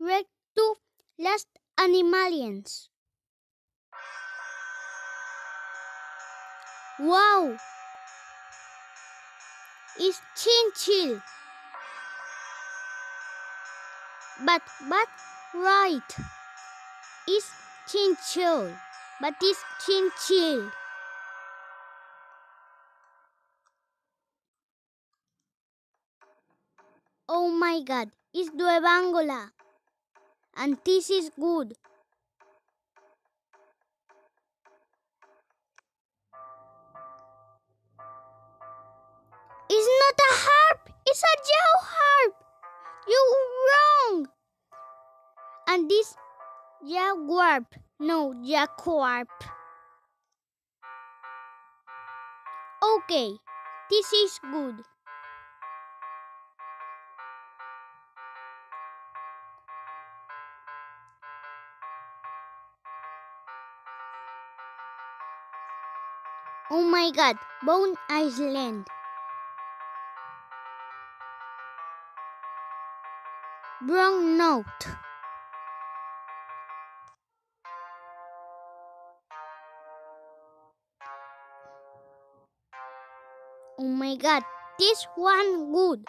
read to Last Animalians. Wow! It's chinchil. But but right. It's chinchil. But it's chinchil. Oh my god, it's Nueva Angola. And this is good. It's not a harp, it's a jaw harp. You're wrong. And this jaguar, no jaguar. Okay, this is good. Oh my god, Bone Island. Wrong note. Oh my god, this one good.